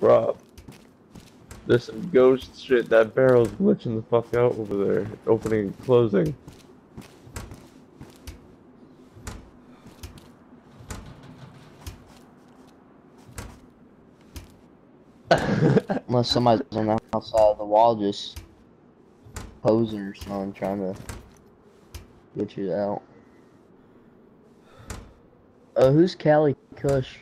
Rob. There's some ghost shit. That barrel's glitching the fuck out over there. Opening and closing. Unless somebody's on the outside of the wall just posing or something, trying to get you out. Oh, who's Callie Cush?